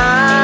time.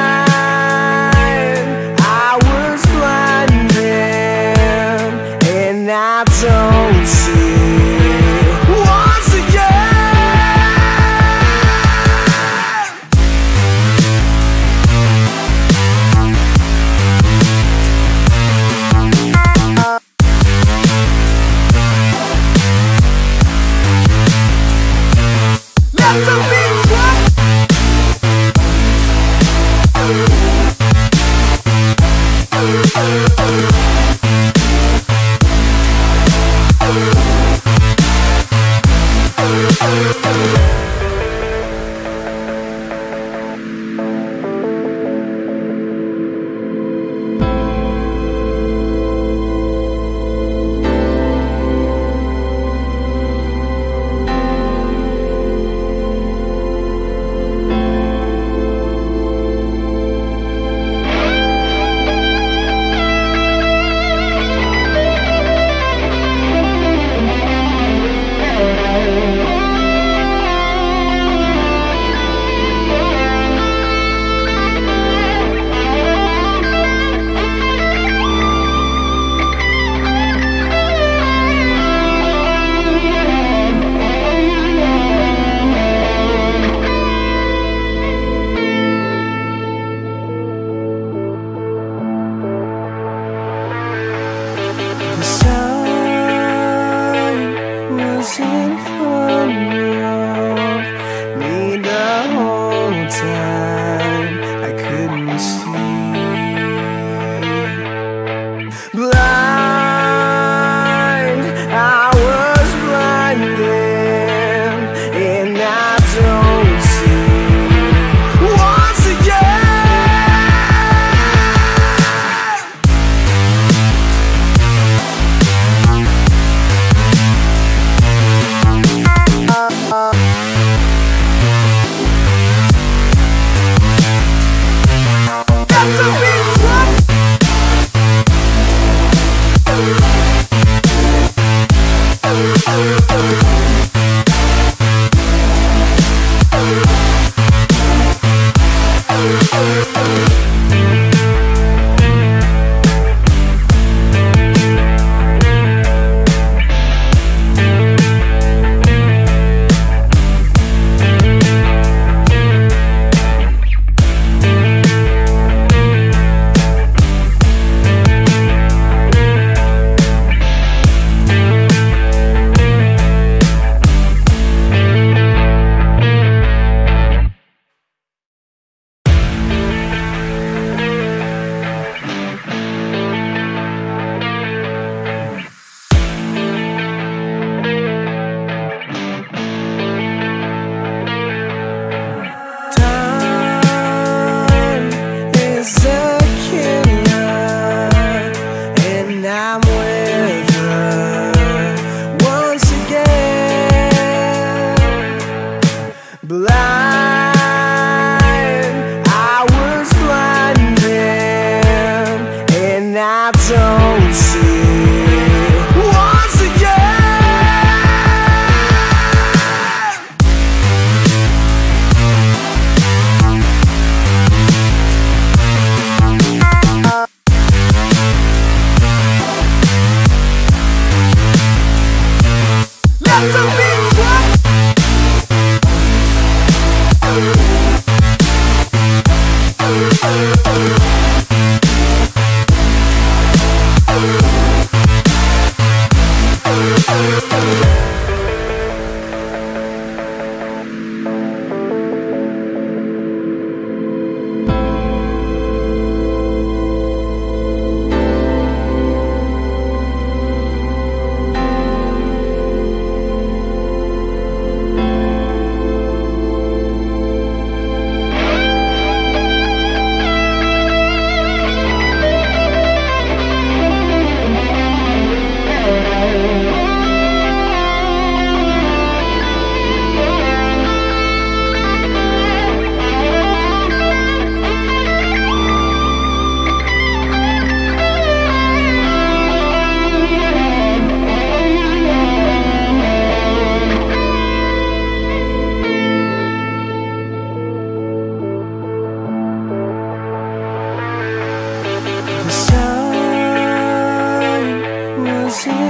see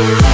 Bye.